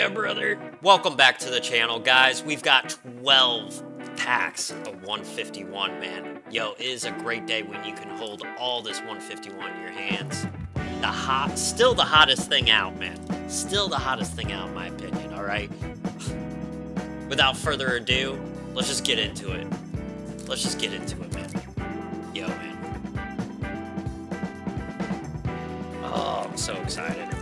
Yeah, brother. Welcome back to the channel, guys. We've got 12 packs of 151, man. Yo, it is a great day when you can hold all this 151 in your hands. The hot, still the hottest thing out, man. Still the hottest thing out, in my opinion, all right? Without further ado, let's just get into it. Let's just get into it, man. Yo, man. Oh, I'm so excited.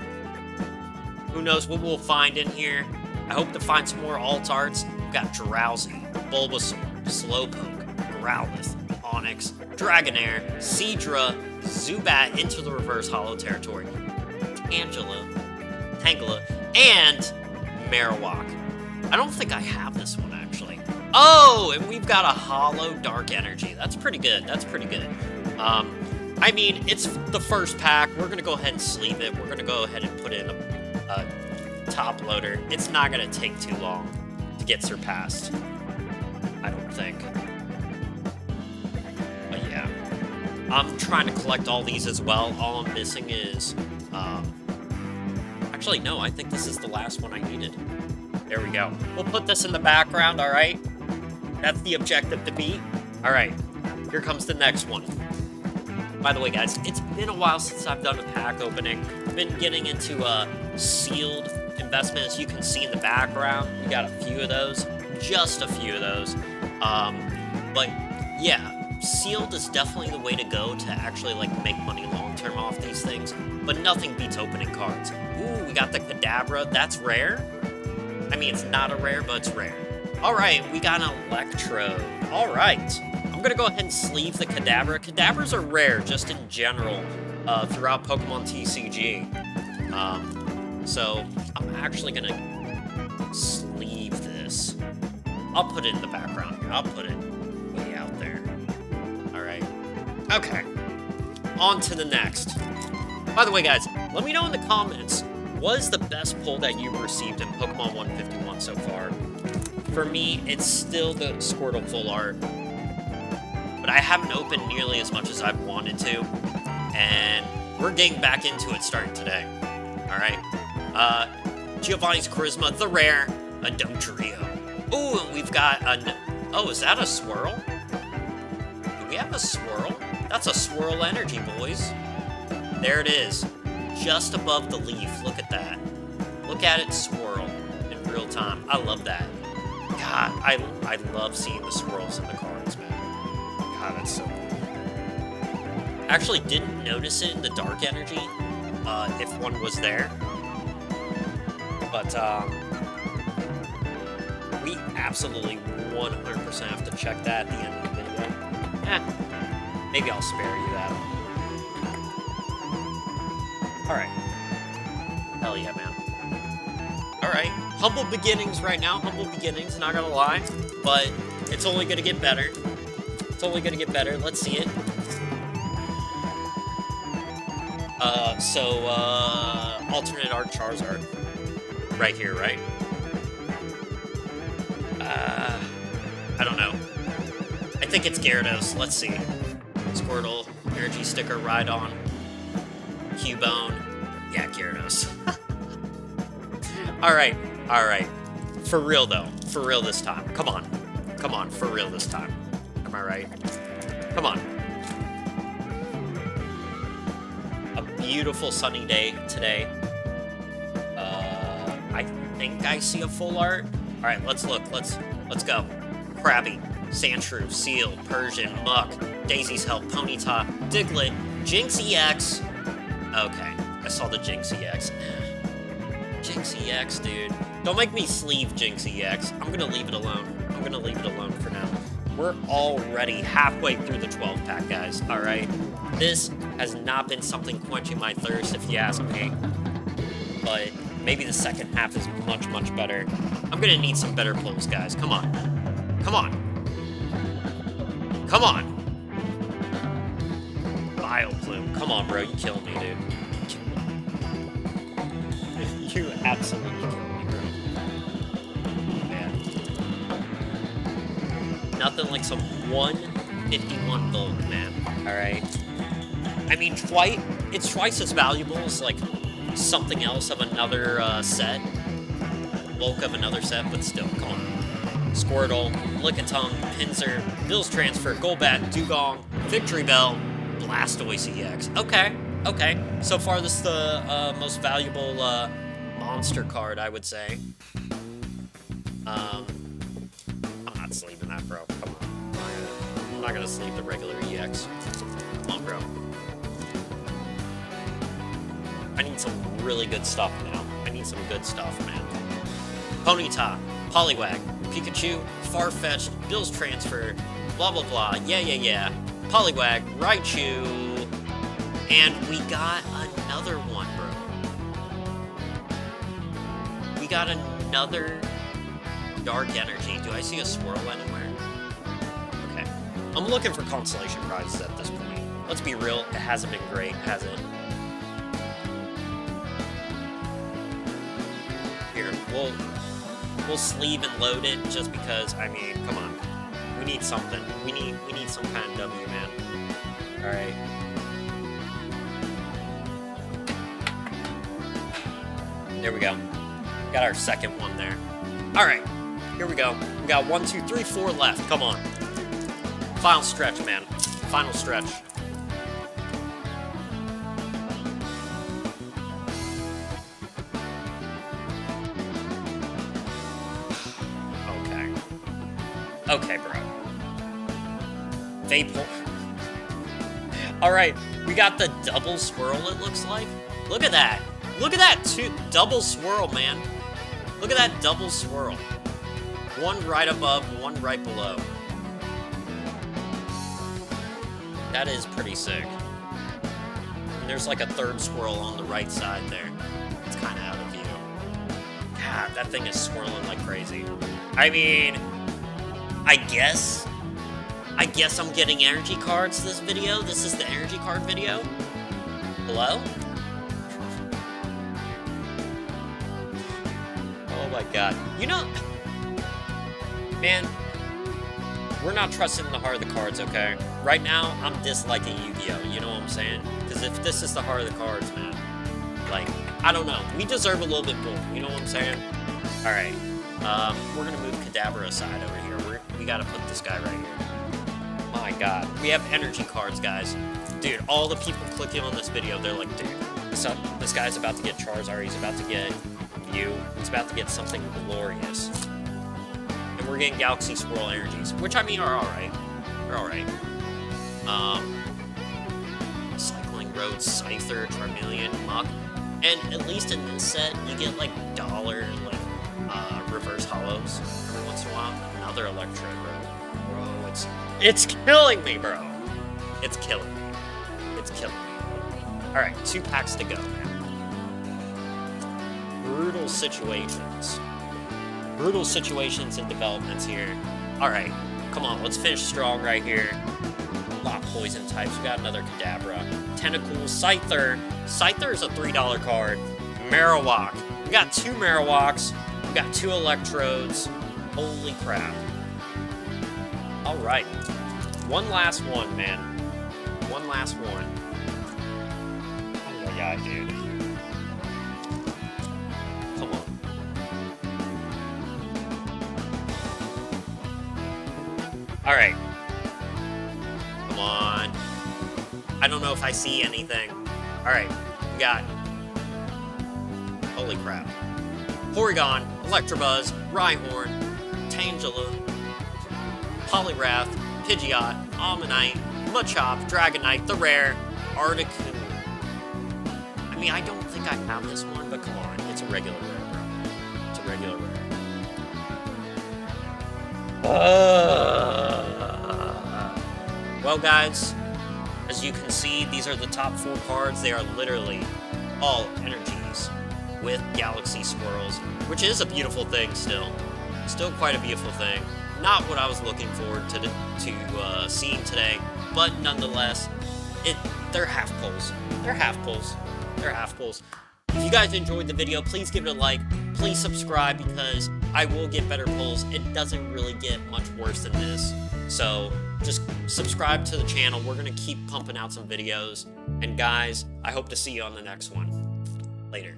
Who knows what we'll find in here? I hope to find some more alt arts. We've got Drowzee, Bulbasaur, Slowpoke, Growlithe, Onix, Dragonair, Seadra, Zubat into the reverse holo territory, Tangela, Tangela, and Marowak. I don't think I have this one actually. Oh, and we've got a holo dark energy. That's pretty good. That's pretty good. Um, I mean, it's the first pack. We're gonna go ahead and sleeve it. We're gonna go ahead and put in a uh, top loader, it's not going to take too long to get surpassed. I don't think. But yeah. I'm trying to collect all these as well. All I'm missing is... Um, actually, no, I think this is the last one I needed. There we go. We'll put this in the background, alright? That's the objective to beat. Alright, here comes the next one. By the way, guys, it's been a while since I've done a pack opening. I've been getting into uh, sealed investment, as you can see in the background. We got a few of those, just a few of those. Um, but yeah, sealed is definitely the way to go to actually like make money long term off these things. But nothing beats opening cards. Ooh, we got the Kadabra. That's rare. I mean, it's not a rare, but it's rare. All right, we got an Electrode. All right. I'm gonna go ahead and sleeve the Kadabra. Kadabras are rare, just in general, uh, throughout Pokemon TCG. Um, so I'm actually gonna sleeve this. I'll put it in the background. I'll put it way out there. All right. Okay. On to the next. By the way, guys, let me know in the comments, was the best pull that you've received in Pokemon 151 so far? For me, it's still the Squirtle full art but I haven't opened nearly as much as I've wanted to, and we're getting back into it starting today. All right, uh, Giovanni's Charisma, the rare, a Dugtrio. Ooh, and we've got a. Oh, is that a swirl? Do we have a swirl? That's a swirl energy, boys. There it is, just above the leaf. Look at that. Look at it swirl in real time. I love that. God, I I love seeing the swirls in the cards, man. So. Actually, didn't notice it in the dark energy, uh, if one was there. But, um, we absolutely 100% have to check that at the end of the video. Eh, maybe I'll spare you that. Alright. Hell yeah, man. Alright, humble beginnings right now, humble beginnings, not gonna lie, but it's only gonna get better. It's only gonna get better. Let's see it. Uh, so, uh, alternate art Charizard. Right here, right? Uh, I don't know. I think it's Gyarados. Let's see. Squirtle, Energy Sticker, Rhydon, Cubone. Yeah, Gyarados. alright, alright. For real, though. For real this time. Come on. Come on, for real this time. Am I right? Come on. A beautiful sunny day today. Uh, I think I see a full art. All right, let's look. Let's let's go. Krabby, Sandshrew, Seel, Persian, Muk, Daisy's Help, Ponyta, Diglett, Jynx EX. Okay, I saw the Jynx EX. Jynx EX, dude. Don't make me sleeve Jynx EX. I'm gonna leave it alone. I'm gonna leave it alone for now. We're already halfway through the 12 pack, guys, alright? This has not been something quenching my thirst, if you ask me. But maybe the second half is much, much better. I'm gonna need some better pulls, guys. Come on. Come on. Come on. Vileplume. Come on, bro. You killed me, dude. You absolutely killed me. Nothing like some 151 bulk, man. Alright? I mean, twice, it's twice as valuable as, like, something else of another uh, set. bulk of another set, but still, come on. Squirtle, Lickitung, Pinsir, Bill's Transfer, Golbat, Dewgong, Victory Bell, Blastoise EX. Okay, okay. So far, this is the uh, most valuable uh, monster card, I would say. Um, not sleeving that, bro. Come on. I'm not gonna, sleeve the regular EX. Come on, bro. I need some really good stuff now. I need some good stuff, man. Ponyta, Poliwag, Pikachu, Farfetch'd, Bill's Transfer, blah blah blah, yeah yeah yeah, Poliwag, Raichu, and we got another one, bro. We got another Dark Energy. Do I see a swirl anywhere? Okay. I'm looking for consolation prizes at this point. Let's be real, it hasn't been great, has it? Here, we'll we'll sleeve and load it just because I mean, come on. We need something. We need we need some kind of W, man. Alright. There we go. Got our second one there. Alright. Here we go. We got one, two, three, four left. Come on. Final stretch, man. Final stretch. Okay. Okay, bro. Vapor. Alright, we got the double swirl, it looks like. Look at that. Look at that two double swirl, man. Look at that double swirl. One right above, one right below. That is pretty sick. And there's like a third swirl on the right side there. It's kind of out of view. God, that thing is swirling like crazy. I mean, I guess. I guess I'm getting energy cards this video. This is the energy card video. Hello? Oh my god. You know, man, we're not trusting the heart of the cards, okay? Right now, I'm disliking Yu-Gi-Oh! You know what I'm saying? Because if this is the heart of the cards, man, like, I don't know. We deserve a little bit more. You know what I'm saying? All right. Um, we're gonna move Kadabra aside over here. We're, we gotta put this guy right here. My God, we have energy cards, guys. Dude, all the people clicking on this video, they're like, dude, so this guy's about to get Charizard. He's about to get you. He's about to get something glorious. We're getting Galaxy Swirl energies, which I mean are all right. They're all right. Um, Cycling Road, Scyther, Charmeleon, Mach. And at least in this set, you get like dollar, like uh, reverse holos every once in a while. Another Electro, bro. Bro, it's it's killing me, bro. It's killing me. It's killing me. All right, two packs to go. Brutal situations. Brutal situations and developments here. All right, come on, let's finish strong right here. A lot of poison types. We got another Kadabra. Tentacool, Scyther. Scyther is a $3 card. Marowak. We got two Marowaks. We got two Electrodes. Holy crap. Alright. One last one, man. One last one. Oh, yeah, dude. Alright. Come on. I don't know if I see anything. Alright, we got... Holy crap. Porygon, Electabuzz, Rhyhorn, Tangela, Poliwrath, Pidgeot, Omanyte, Machop, Dragonite, the rare, Articuno. I mean, I don't think I have this one, but come on, it's a regular rare, Uh, well, guys, as you can see, these are the top four cards. They are literally all energies with Galaxy Swirls, which is a beautiful thing still. Still quite a beautiful thing. Not what I was looking forward to to uh, seeing today, but nonetheless, it they're half pulls. They're half pulls. They're half pulls. If you guys enjoyed the video, please give it a like. Please subscribe because I will get better pulls. It doesn't really get much worse than this. So just subscribe to the channel. We're going to keep pumping out some videos. And guys, I hope to see you on the next one. Later.